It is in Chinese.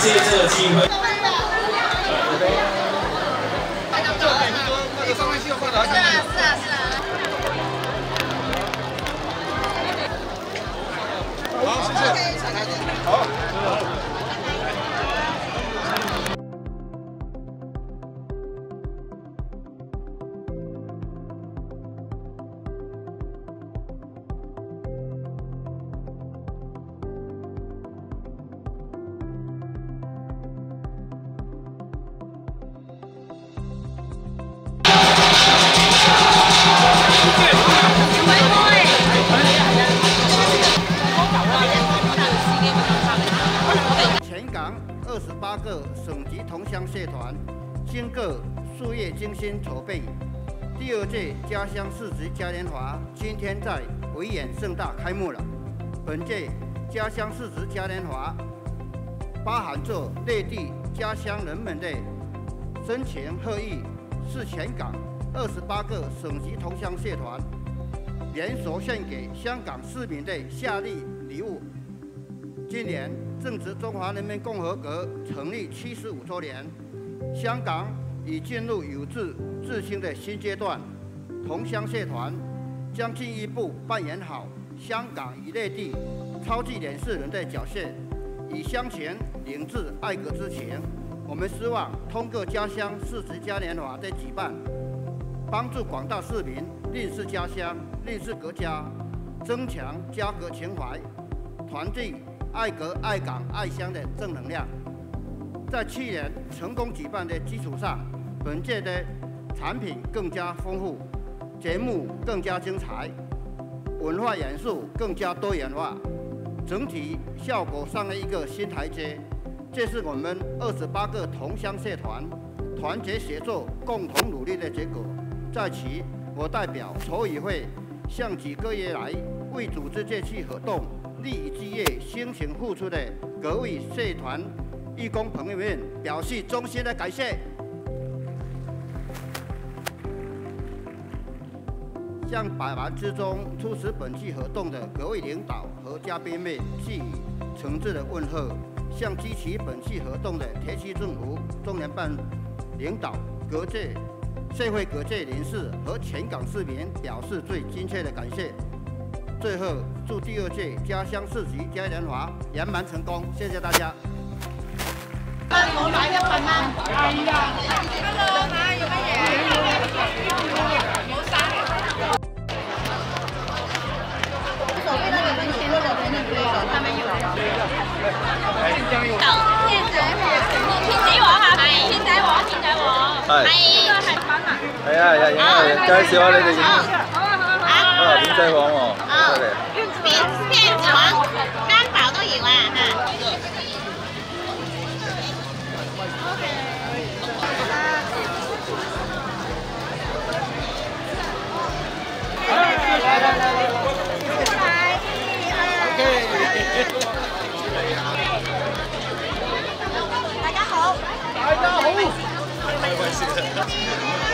借这个机会。是啊是啊是啊。好，谢谢。个省级同乡社团经过数月精心筹备，第二届家乡市值嘉年华今天在维园盛大开幕了。本届家乡市值嘉年华包含着内地家乡人们的深情厚谊，是全港二十八个省级同乡社团联手献给香港市民的夏日礼物。今年正值中华人民共和国成立七十五周年，香港已进入有志治兴的新阶段。同乡社团将进一步扮演好香港与内地超级联系人的角色，以乡情、凝聚爱国之情。我们希望通过家乡四十嘉年华的举办，帮助广大市民认识家乡、认识国家，增强家国情怀，团结。爱格爱港爱乡的正能量，在去年成功举办的基础上，本届的，产品更加丰富，节目更加精彩，文化元素更加多元化，整体效果上了一个新台阶。这是我们二十八个同乡社团团结协作、共同努力的结果。在此，我代表筹委会，向几个月来为组织这次活动。利益之夜辛勤付出的各位社团义工朋友们表示衷心的感谢。向百忙之中出席本次活动的各位领导和嘉宾们致以诚挚的问候。向支持本次活动的特西政府、中联办领导、各界社会各界人士和全港市民表示最亲切的感谢。最后，祝第二届家乡市集嘉年华圆满成功！谢谢大家。帮我来一吗？哎呀，Hello，里有乜嘢？唔好删。我做咩？你你做，他们用。呀，变细网哦，对变变网，刚到都有啊哈。来来来，大家好，大家好。